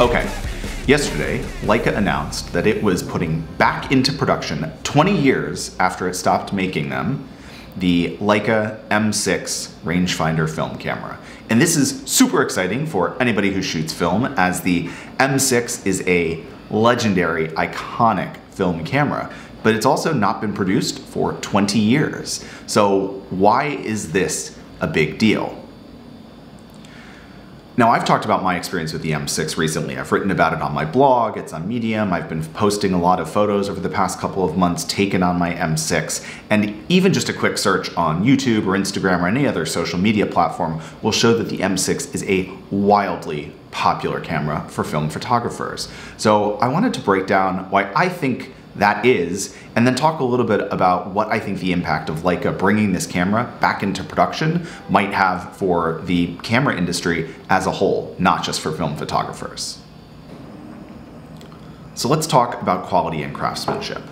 Okay, yesterday, Leica announced that it was putting back into production 20 years after it stopped making them the Leica M6 rangefinder film camera. And this is super exciting for anybody who shoots film as the M6 is a legendary, iconic film camera, but it's also not been produced for 20 years. So why is this a big deal? Now, I've talked about my experience with the M6 recently. I've written about it on my blog, it's on Medium, I've been posting a lot of photos over the past couple of months taken on my M6, and even just a quick search on YouTube or Instagram or any other social media platform will show that the M6 is a wildly popular camera for film photographers. So I wanted to break down why I think that is, and then talk a little bit about what I think the impact of Leica bringing this camera back into production might have for the camera industry as a whole, not just for film photographers. So let's talk about quality and craftsmanship.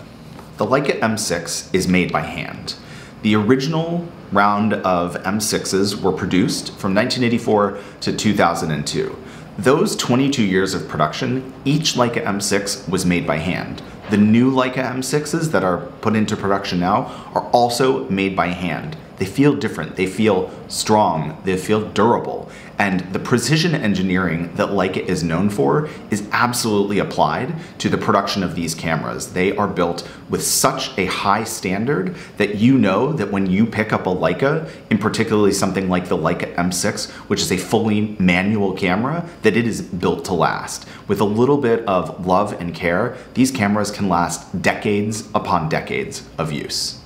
The Leica M6 is made by hand. The original round of M6s were produced from 1984 to 2002. Those 22 years of production, each Leica M6 was made by hand. The new Leica M6s that are put into production now are also made by hand. They feel different, they feel strong, they feel durable. And the precision engineering that Leica is known for is absolutely applied to the production of these cameras. They are built with such a high standard that you know that when you pick up a Leica, in particularly something like the Leica M6, which is a fully manual camera, that it is built to last. With a little bit of love and care, these cameras can last decades upon decades of use.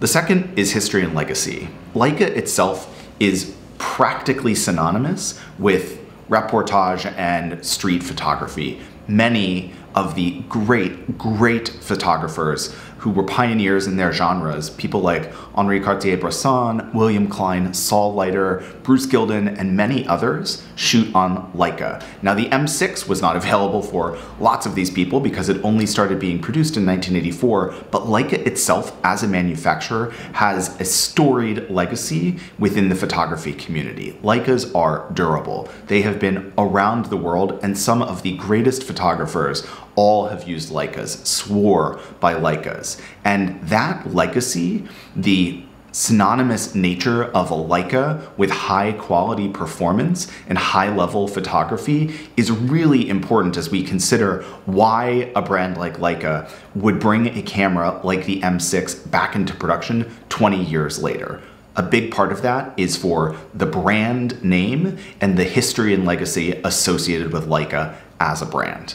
The second is history and legacy. Leica itself is practically synonymous with reportage and street photography. Many of the great, great photographers who were pioneers in their genres, people like Henri Cartier-Bresson, William Klein, Saul Leiter, Bruce Gilden, and many others shoot on Leica. Now the M6 was not available for lots of these people because it only started being produced in 1984, but Leica itself as a manufacturer has a storied legacy within the photography community. Leicas are durable. They have been around the world and some of the greatest photographers all have used Leicas, swore by Leicas. And that legacy, the synonymous nature of a Leica with high quality performance and high level photography is really important as we consider why a brand like Leica would bring a camera like the M6 back into production 20 years later. A big part of that is for the brand name and the history and legacy associated with Leica as a brand.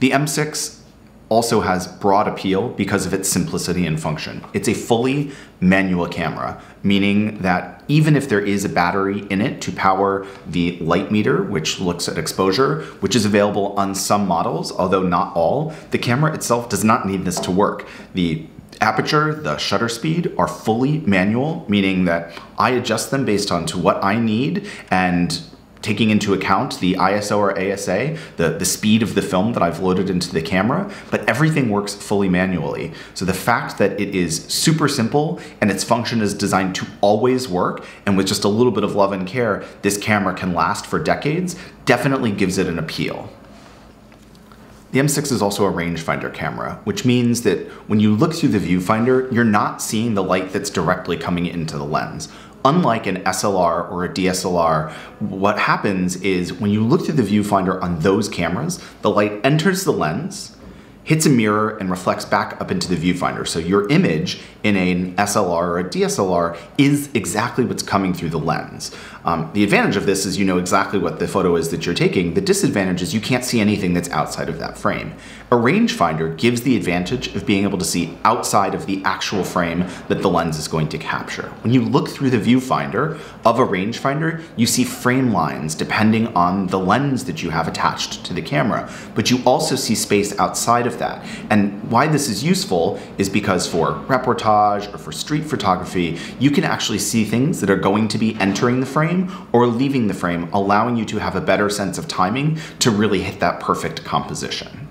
The M6 also has broad appeal because of its simplicity and function. It's a fully manual camera, meaning that even if there is a battery in it to power the light meter, which looks at exposure, which is available on some models, although not all, the camera itself does not need this to work. The aperture, the shutter speed are fully manual, meaning that I adjust them based on to what I need and taking into account the ISO or ASA, the, the speed of the film that I've loaded into the camera, but everything works fully manually. So the fact that it is super simple and its function is designed to always work, and with just a little bit of love and care, this camera can last for decades, definitely gives it an appeal. The M6 is also a rangefinder camera, which means that when you look through the viewfinder, you're not seeing the light that's directly coming into the lens. Unlike an SLR or a DSLR, what happens is when you look through the viewfinder on those cameras, the light enters the lens, hits a mirror and reflects back up into the viewfinder. So your image in an SLR or a DSLR is exactly what's coming through the lens. Um, the advantage of this is you know exactly what the photo is that you're taking. The disadvantage is you can't see anything that's outside of that frame. A rangefinder gives the advantage of being able to see outside of the actual frame that the lens is going to capture. When you look through the viewfinder of a rangefinder, you see frame lines depending on the lens that you have attached to the camera, but you also see space outside of that. And why this is useful is because for reportage or for street photography, you can actually see things that are going to be entering the frame frame or leaving the frame, allowing you to have a better sense of timing to really hit that perfect composition.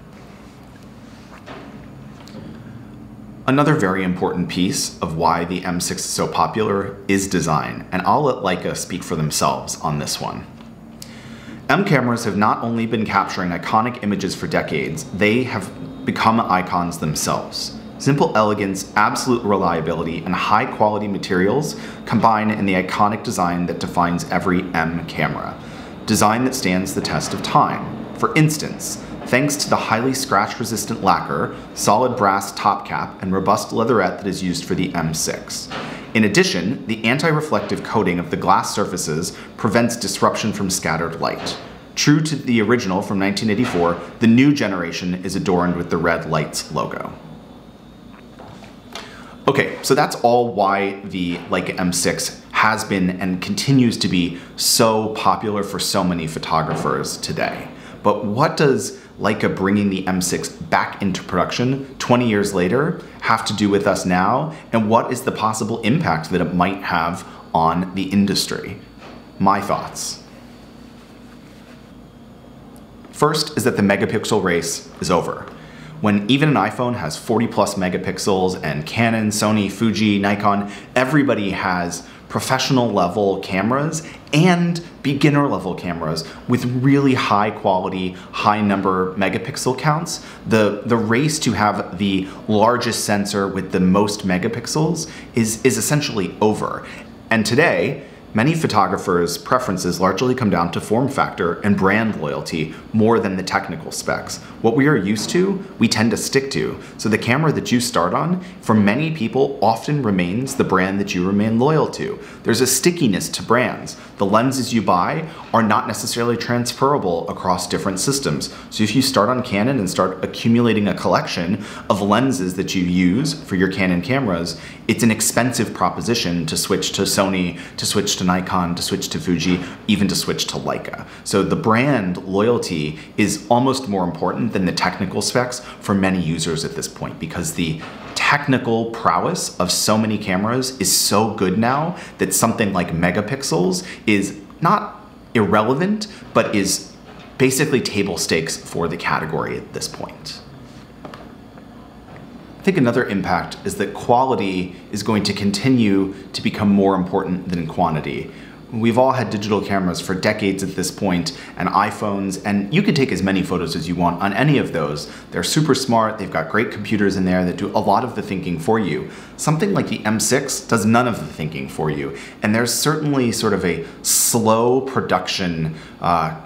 Another very important piece of why the M6 is so popular is design, and I'll let Leica speak for themselves on this one. M cameras have not only been capturing iconic images for decades, they have become icons themselves. Simple elegance, absolute reliability, and high quality materials combine in the iconic design that defines every M camera. Design that stands the test of time. For instance, thanks to the highly scratch resistant lacquer, solid brass top cap, and robust leatherette that is used for the M6. In addition, the anti-reflective coating of the glass surfaces prevents disruption from scattered light. True to the original from 1984, the new generation is adorned with the red Leitz logo. Okay, so that's all why the Leica M6 has been and continues to be so popular for so many photographers today. But what does Leica bringing the M6 back into production 20 years later have to do with us now? And what is the possible impact that it might have on the industry? My thoughts. First is that the megapixel race is over. When even an iPhone has 40 plus megapixels and Canon, Sony, Fuji, Nikon, everybody has professional level cameras and beginner level cameras with really high quality, high number megapixel counts. The, the race to have the largest sensor with the most megapixels is, is essentially over. And today, Many photographers' preferences largely come down to form factor and brand loyalty more than the technical specs. What we are used to, we tend to stick to. So the camera that you start on, for many people, often remains the brand that you remain loyal to. There's a stickiness to brands. The lenses you buy are not necessarily transferable across different systems. So if you start on Canon and start accumulating a collection of lenses that you use for your Canon cameras, it's an expensive proposition to switch to Sony, to switch to Nikon, to switch to Fuji, even to switch to Leica. So the brand loyalty is almost more important than the technical specs for many users at this point because the technical prowess of so many cameras is so good now that something like megapixels is not irrelevant, but is basically table stakes for the category at this point. I think another impact is that quality is going to continue to become more important than quantity. We've all had digital cameras for decades at this point and iPhones, and you can take as many photos as you want on any of those. They're super smart, they've got great computers in there that do a lot of the thinking for you. Something like the M6 does none of the thinking for you, and there's certainly sort of a slow production uh,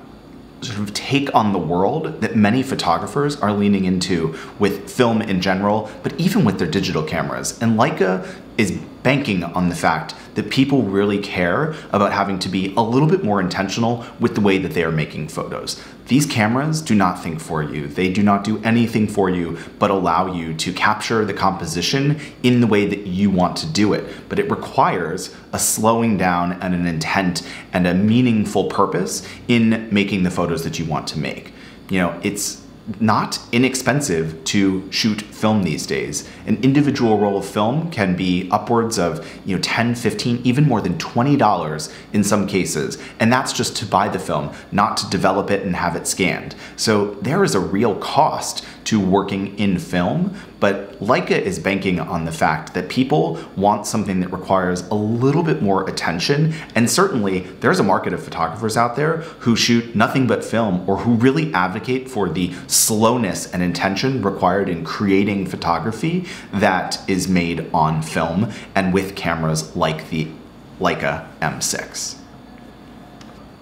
sort of take on the world that many photographers are leaning into with film in general, but even with their digital cameras. And Leica is banking on the fact that people really care about having to be a little bit more intentional with the way that they are making photos. These cameras do not think for you. They do not do anything for you but allow you to capture the composition in the way that you want to do it. But it requires a slowing down and an intent and a meaningful purpose in making the photos that you want to make. You know, it's not inexpensive to shoot film these days. An individual roll of film can be upwards of, you know, 10, 15, even more than $20 in some cases. And that's just to buy the film, not to develop it and have it scanned. So there is a real cost to working in film, but Leica is banking on the fact that people want something that requires a little bit more attention. And certainly there's a market of photographers out there who shoot nothing but film or who really advocate for the slowness and intention required in creating photography that is made on film and with cameras like the Leica M6.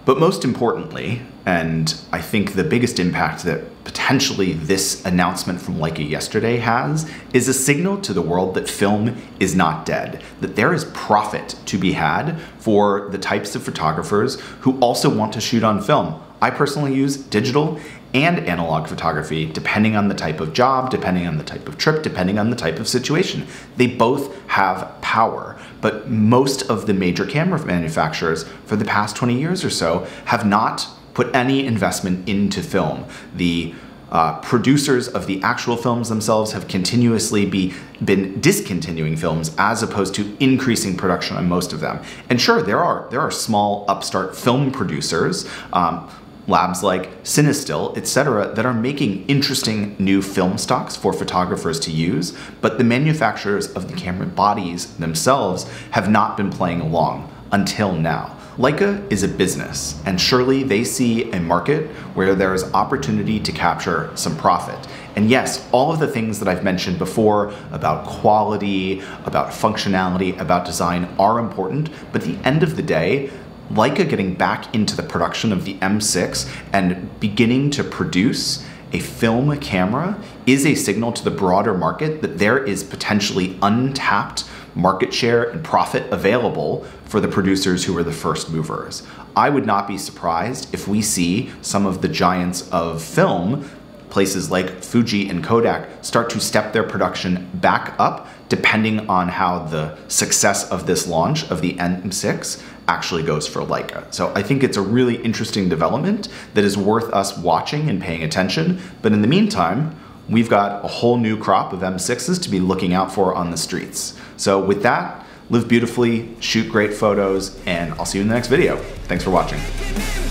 But most importantly, and I think the biggest impact that potentially this announcement from Leica yesterday has is a signal to the world that film is not dead, that there is profit to be had for the types of photographers who also want to shoot on film. I personally use digital and analog photography depending on the type of job, depending on the type of trip, depending on the type of situation. They both have power, but most of the major camera manufacturers for the past 20 years or so have not put any investment into film. The uh, producers of the actual films themselves have continuously be, been discontinuing films as opposed to increasing production on most of them. And sure, there are there are small upstart film producers. Um, labs like Cinestill, etc., that are making interesting new film stocks for photographers to use, but the manufacturers of the camera bodies themselves have not been playing along until now. Leica is a business, and surely they see a market where there is opportunity to capture some profit. And yes, all of the things that I've mentioned before about quality, about functionality, about design are important, but at the end of the day, Leica getting back into the production of the M6 and beginning to produce a film camera is a signal to the broader market that there is potentially untapped market share and profit available for the producers who were the first movers. I would not be surprised if we see some of the giants of film, places like Fuji and Kodak, start to step their production back up depending on how the success of this launch of the M6 actually goes for Leica. So I think it's a really interesting development that is worth us watching and paying attention. But in the meantime, we've got a whole new crop of M6s to be looking out for on the streets. So with that, live beautifully, shoot great photos, and I'll see you in the next video. Thanks for watching.